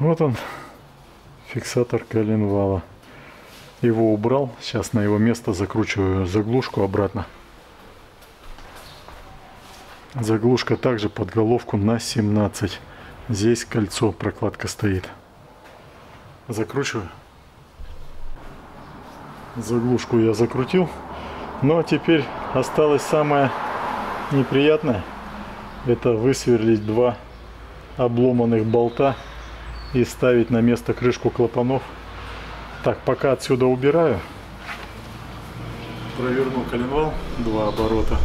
Вот он, фиксатор коленвала. Его убрал, сейчас на его место закручиваю заглушку обратно. Заглушка также под головку на 17. Здесь кольцо, прокладка стоит. Закручиваю. Заглушку я закрутил. Но теперь осталось самое неприятное. Это высверлить два обломанных болта и ставить на место крышку клапанов. Так, пока отсюда убираю. Проверну коленвал, два оборота.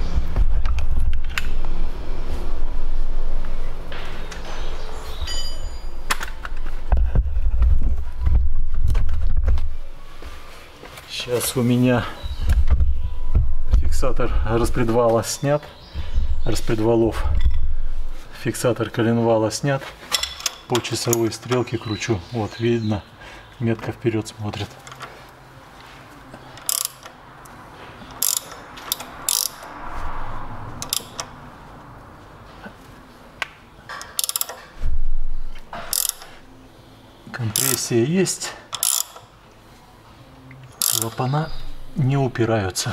Сейчас у меня фиксатор распредвала снят, распредвалов. Фиксатор коленвала снят. По часовой стрелке кручу. Вот видно, метка вперед смотрит. Компрессия есть. Клапана не упираются.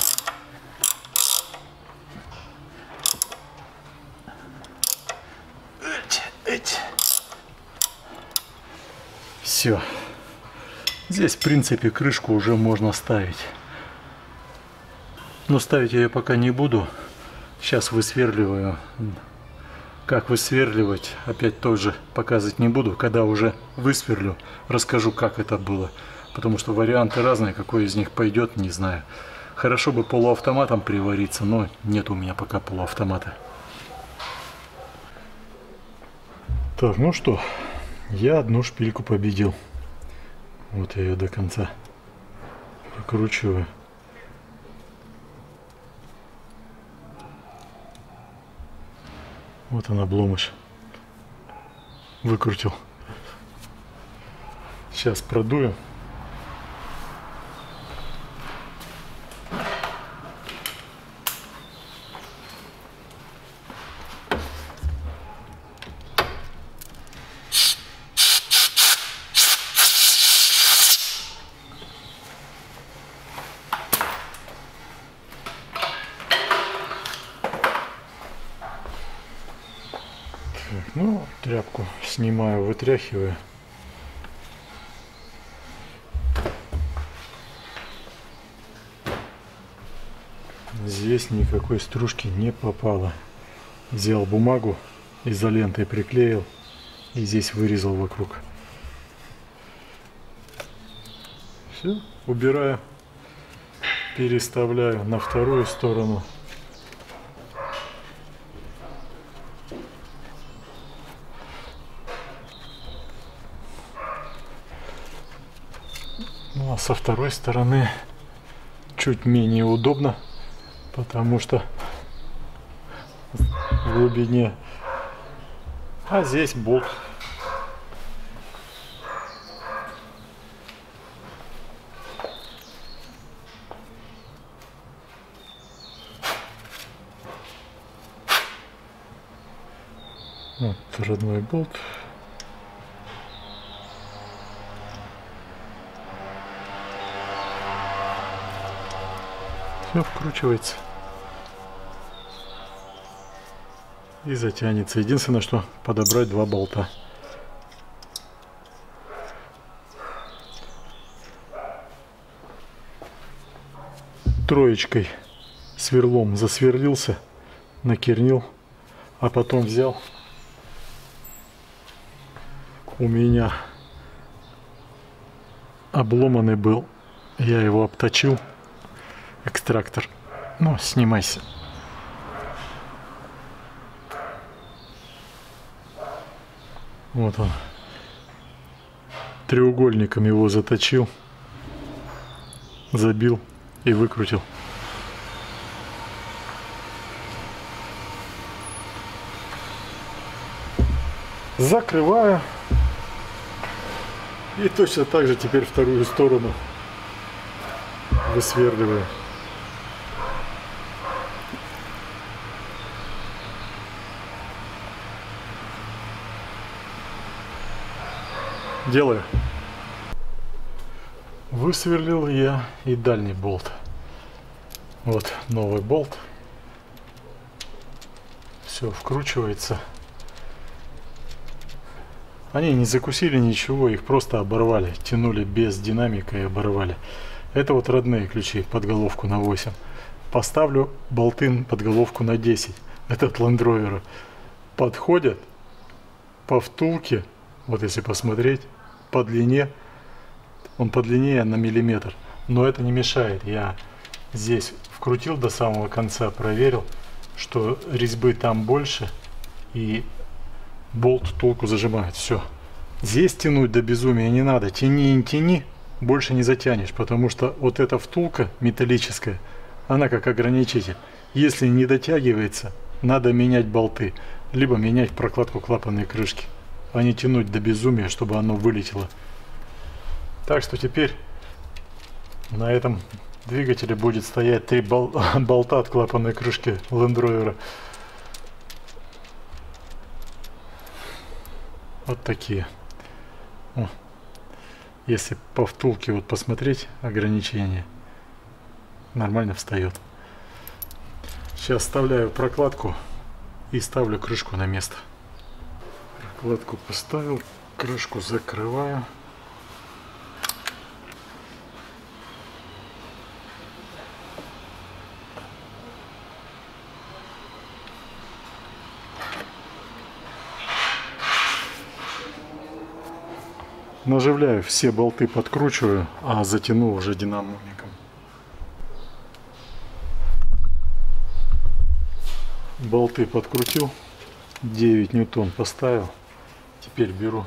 Все. Здесь, в принципе, крышку уже можно ставить. Но ставить я пока не буду. Сейчас высверливаю. Как высверливать, опять тоже показывать не буду. Когда уже высверлю, расскажу, как это было. Потому что варианты разные, какой из них пойдет, не знаю. Хорошо бы полуавтоматом привариться, но нет у меня пока полуавтомата. Так, ну что, я одну шпильку победил. Вот я ее до конца прокручиваю. Вот она обломыш. Выкрутил. Сейчас продую. Ну, тряпку снимаю, вытряхиваю. Здесь никакой стружки не попало. Взял бумагу, изолентой приклеил и здесь вырезал вокруг. Все, убираю, переставляю на вторую сторону. А со второй стороны чуть менее удобно, потому что в глубине. А здесь болт. Вот родной болт. Все вкручивается. И затянется. Единственное, что подобрать два болта. Троечкой сверлом засверлился, накернил, а потом взял у меня обломанный был. Я его обточил экстрактор. Ну, снимайся. Вот он. Треугольником его заточил, забил и выкрутил. Закрываю. И точно так же теперь вторую сторону высверливаю. Делаю. Высверлил я и дальний болт. Вот новый болт. Все вкручивается. Они не закусили ничего, их просто оборвали. Тянули без динамика и оборвали. Это вот родные ключи под головку на 8. Поставлю болты под головку на 10. Этот Land Rover подходят по втулке, вот если посмотреть, по длине, он по длине на миллиметр. Но это не мешает. Я здесь вкрутил до самого конца, проверил, что резьбы там больше и болт втулку зажимает. Все. Здесь тянуть до безумия не надо. Тяни и тяни, больше не затянешь, потому что вот эта втулка металлическая, она как ограничитель. Если не дотягивается, надо менять болты, либо менять прокладку клапанной крышки, а не тянуть до безумия, чтобы оно вылетело. Так что теперь на этом двигателе будет стоять три бол болта от клапанной крышки Land Rover. Вот такие. О. Если по втулке вот посмотреть ограничения, нормально встает. Сейчас вставляю прокладку и ставлю крышку на место. Прокладку поставил, крышку закрываю. Наживляю все болты, подкручиваю, а затяну уже динамомиком. Болты подкрутил, 9 ньютон поставил. Теперь беру,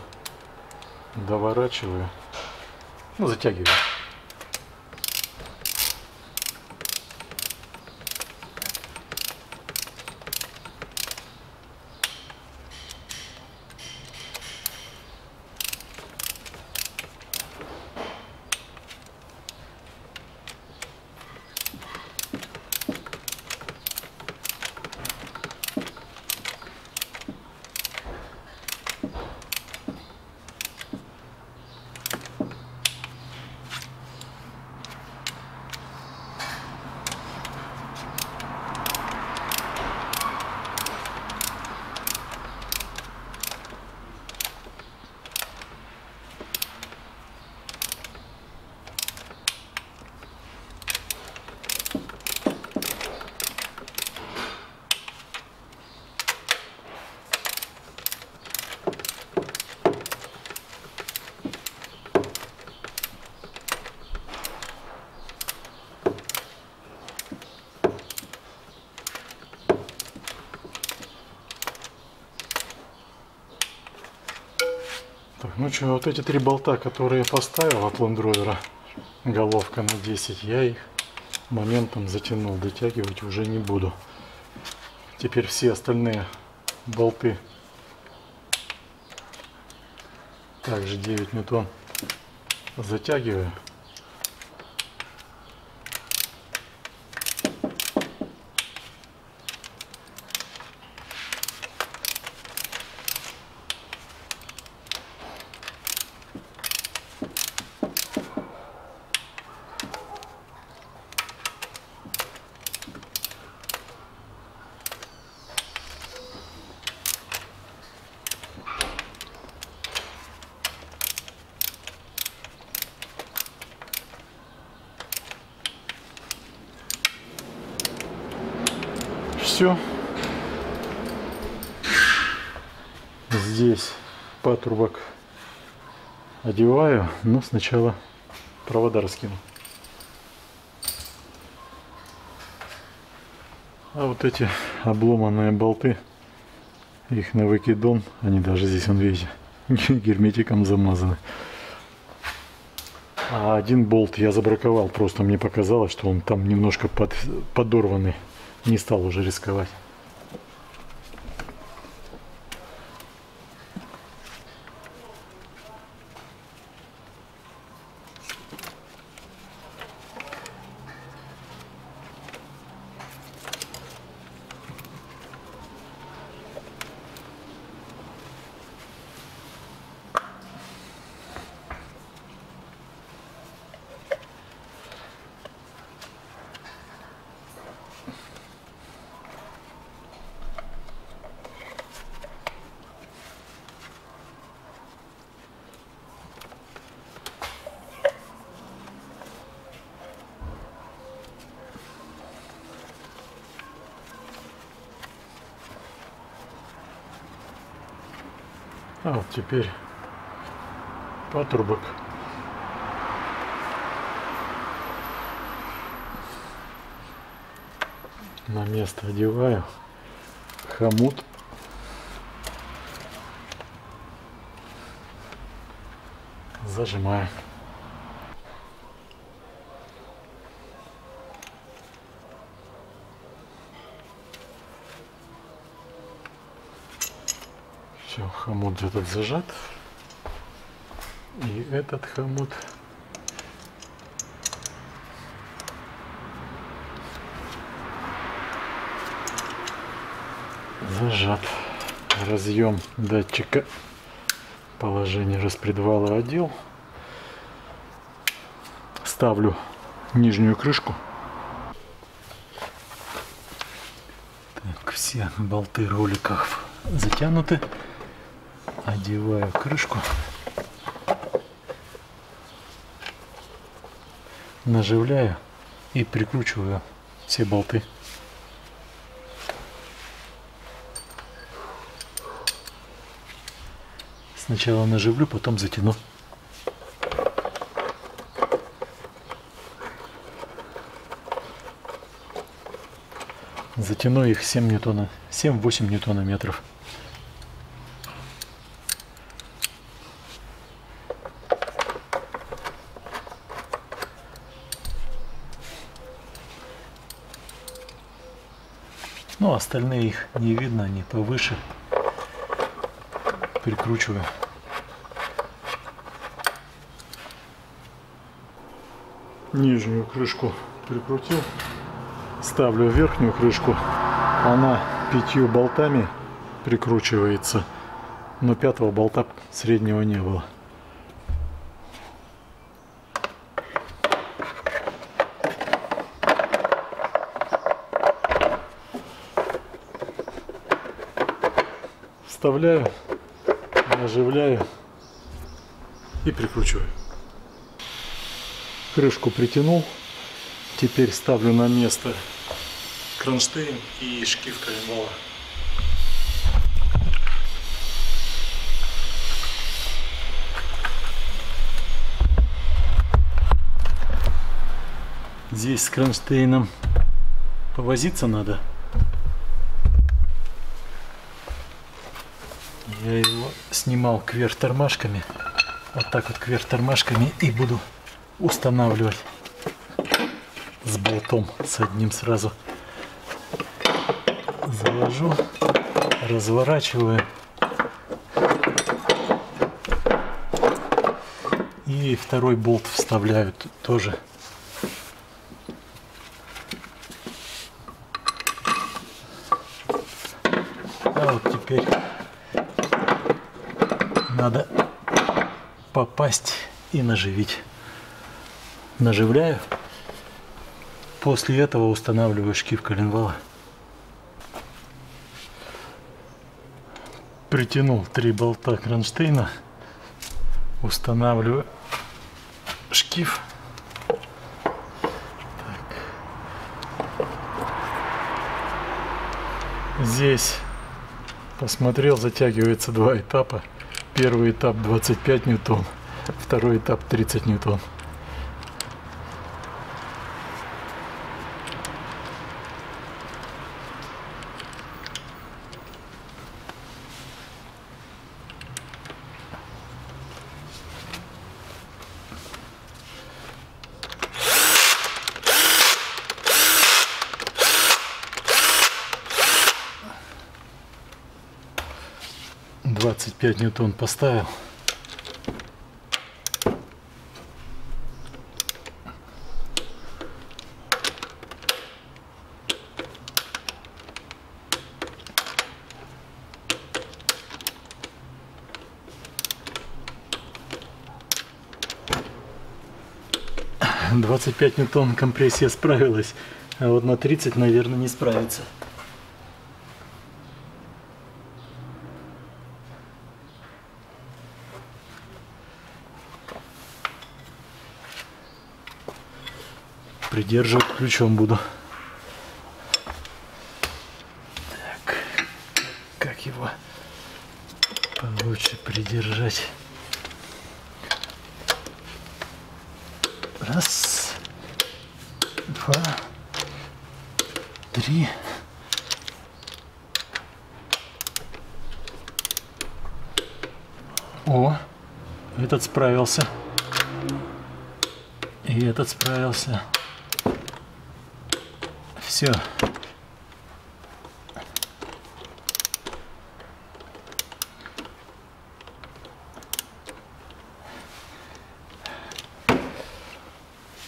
доворачиваю, ну затягиваю. Так, ну что, вот эти три болта, которые я поставил от Land Rover, головка на 10, я их моментом затянул, дотягивать уже не буду. Теперь все остальные болты также 9 ньютон затягиваю. Все. Здесь патрубок одеваю, но сначала провода раскину. А вот эти обломанные болты, их на выкидон, они даже здесь, он видите, герметиком замазаны. А один болт я забраковал, просто мне показалось, что он там немножко под, подорванный не стал уже рисковать. А вот теперь патрубок. На место одеваю. Хомут. Зажимаю. Все, хомут этот зажат. И этот хомут зажат. Разъем датчика положение распредвала одел. Ставлю нижнюю крышку. Так, все болты роликов затянуты одеваю крышку, наживляю и прикручиваю все болты. Сначала наживлю, потом затяну. Затяну их 7 ньютона, 7-8 ньютонометров. Остальные их не видно, они повыше. Прикручиваю. Нижнюю крышку прикрутил. Ставлю верхнюю крышку. Она пятью болтами прикручивается. Но пятого болта среднего не было. Вставляю, наживляю и прикручиваю. Крышку притянул. Теперь ставлю на место кронштейн и шкив коленвала. Здесь с кронштейном повозиться надо. Я его снимал кверх тормашками. Вот так вот кверх тормашками и буду устанавливать с болтом, с одним сразу. Завожу, разворачиваю. И второй болт вставляю тоже. А вот теперь надо попасть и наживить. Наживляю. После этого устанавливаю шкив коленвала. Притянул три болта кронштейна. Устанавливаю шкив. Так. Здесь посмотрел, затягивается два этапа. Первый этап 25 ньютон, второй этап 30 ньютон. Двадцать пять ньютон поставил. Двадцать пять ньютон компрессия справилась, а вот на 30, наверное, не справится. Придерживать ключом буду. Так, как его получше при... держать. Раз, два, три. О, этот справился. И этот справился все.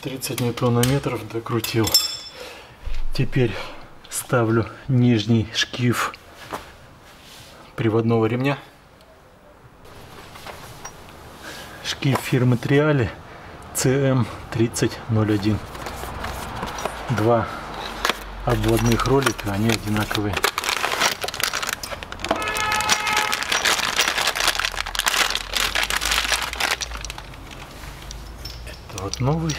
Тридцать ньютонометров докрутил. Теперь ставлю нижний шкив приводного ремня. Шкив фирмы Триали CM3001. 2 обводные ролики, они одинаковые. Это вот новый,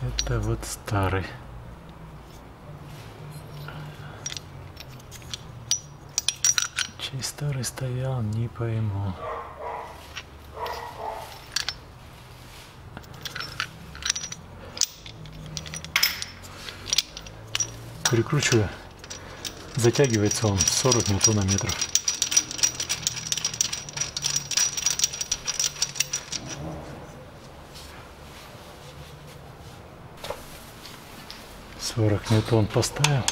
это вот старый. Чей старый стоял, не пойму. Прикручиваю. Затягивается он 40 ньютонометров. Сорок ньютон поставил.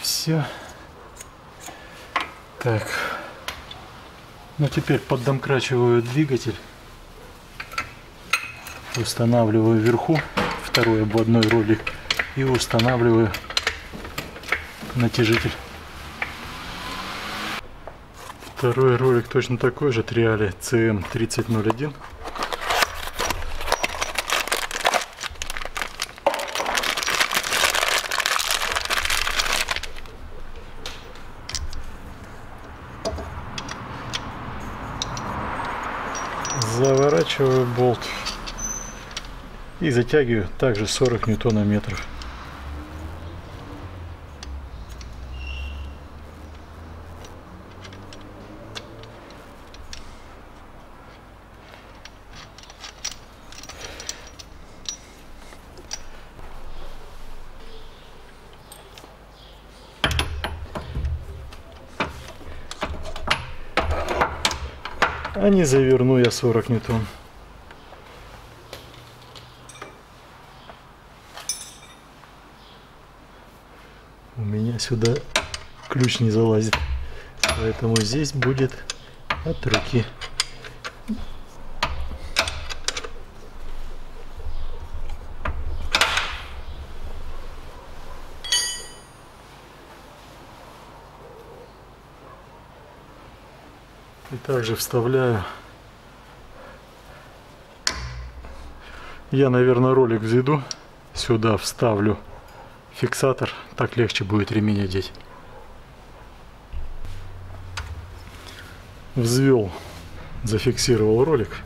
Все. Так. Ну теперь поддомкрачиваю двигатель. Устанавливаю вверху второй обводной ролик и устанавливаю натяжитель. Второй ролик точно такой же, Триали CM3001. Заворачиваю болт и затягиваю также 40 ньютонометров. А не заверну я 40 ньютон. Меня сюда ключ не залазит. Поэтому здесь будет от руки. И также вставляю. Я, наверное, ролик взведу. Сюда вставлю фиксатор. Так легче будет ремень одеть. Взвел, зафиксировал ролик.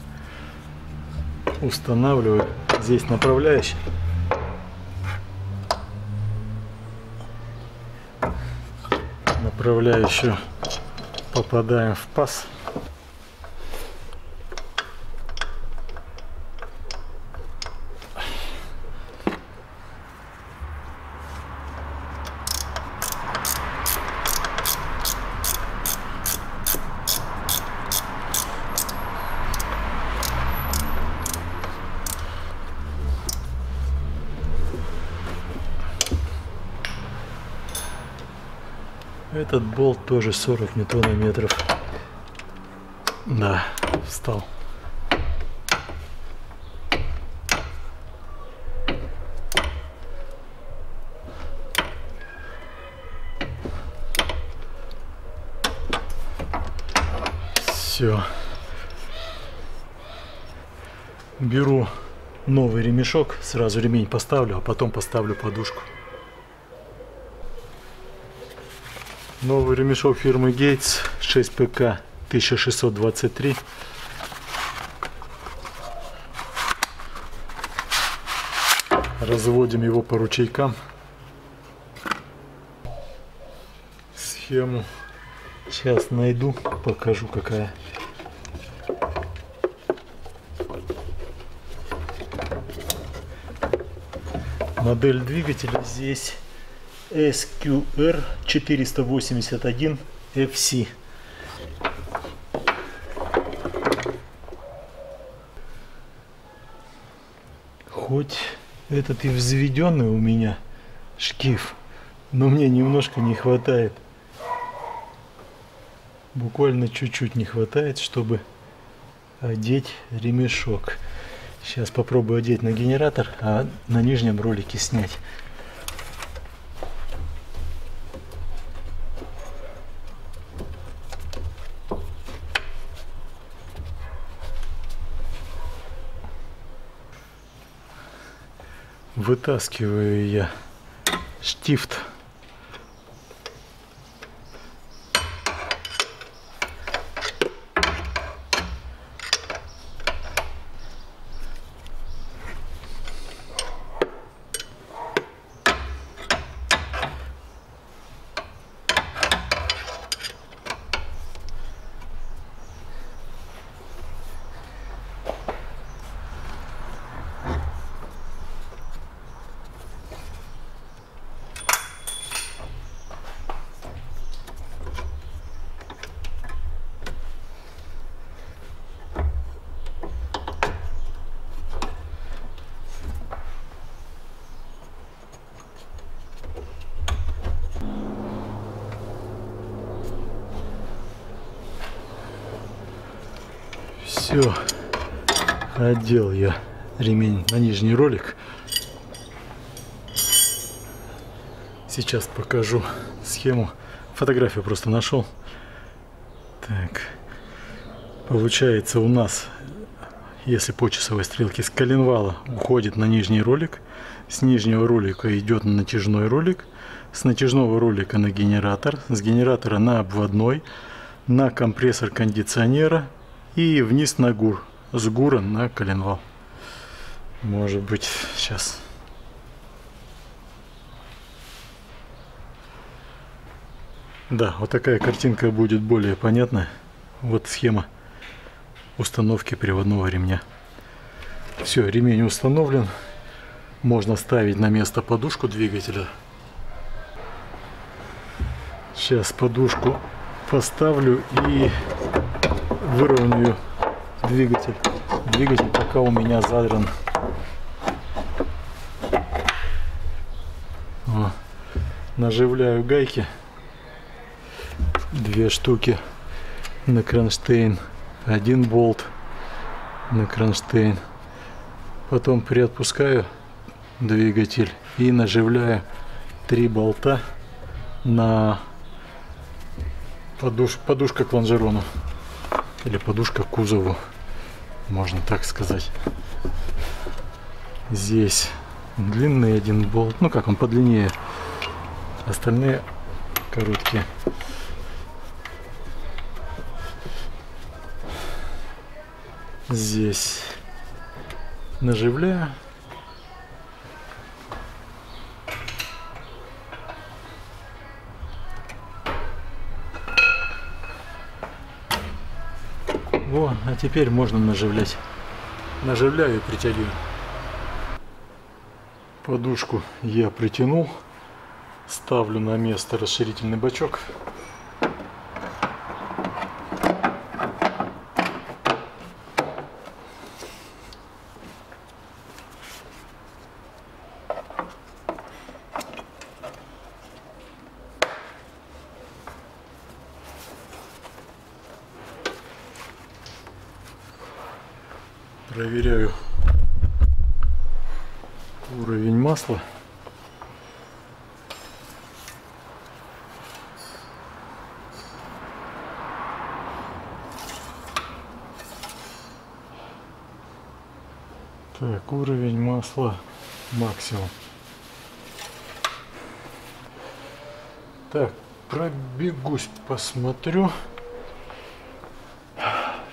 Устанавливаю здесь направляющий. Направляющую попадаем в паз. Этот болт тоже 40 ньютонометров. Да, встал. Все. Беру новый ремешок, сразу ремень поставлю, а потом поставлю подушку. Новый ремешок фирмы Gates 6ПК 1623. Разводим его по ручейкам. схему. Сейчас найду, покажу какая. Модель двигателя здесь SQR 481 FC. Хоть этот и взведенный у меня шкив, но мне немножко не хватает. Буквально чуть-чуть не хватает, чтобы одеть ремешок. Сейчас попробую одеть на генератор, а на нижнем ролике снять. Вытаскиваю я штифт Все, одел я ремень на нижний ролик. Сейчас покажу схему. Фотографию просто нашел. Так, получается у нас, если по часовой стрелке с коленвала уходит на нижний ролик, с нижнего ролика идет на натяжной ролик, с натяжного ролика на генератор, с генератора на обводной, на компрессор кондиционера и вниз на гур. С гура на коленвал. Может быть, сейчас. Да, вот такая картинка будет более понятная. Вот схема установки приводного ремня. Все, ремень установлен. Можно ставить на место подушку двигателя. Сейчас подушку поставлю и выровняю двигатель. Двигатель пока у меня задран. Наживляю гайки. Две штуки на кронштейн. Один болт на кронштейн. Потом приотпускаю двигатель и наживляю три болта на подуш, подушка к лонжерону или подушка к кузову, можно так сказать. Здесь длинный один болт, ну как он подлиннее, остальные короткие. Здесь наживляю Во, а теперь можно наживлять. Наживляю и притягиваю. Подушку я притянул. Ставлю на место расширительный бачок. Проверяю уровень масла. Так, уровень масла максимум. Так, пробегусь, посмотрю.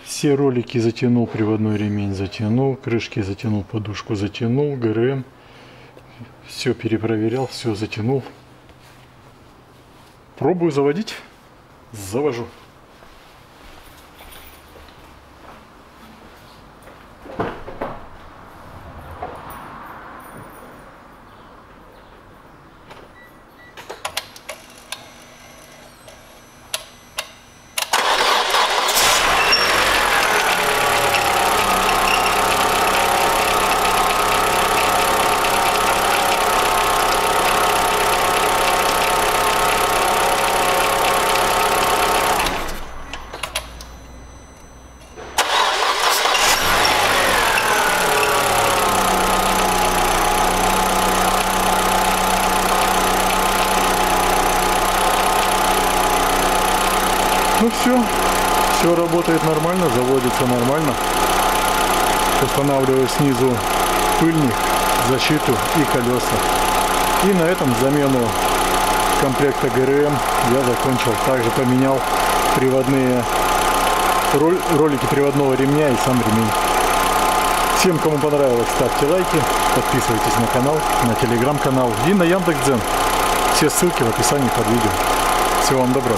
Все ролики затянул, приводной ремень затянул, крышки затянул, подушку затянул, ГРМ. Все перепроверял, все затянул. Пробую заводить. завожу. Ну все, все работает нормально, заводится нормально. Устанавливаю снизу пыльник, защиту и колеса. И на этом замену комплекта ГРМ я закончил. Также поменял приводные ролики приводного ремня и сам ремень. Всем, кому понравилось, ставьте лайки, подписывайтесь на канал, на телеграм-канал и на Яндекс.Дзен. Все ссылки в описании под видео. Всего вам доброго.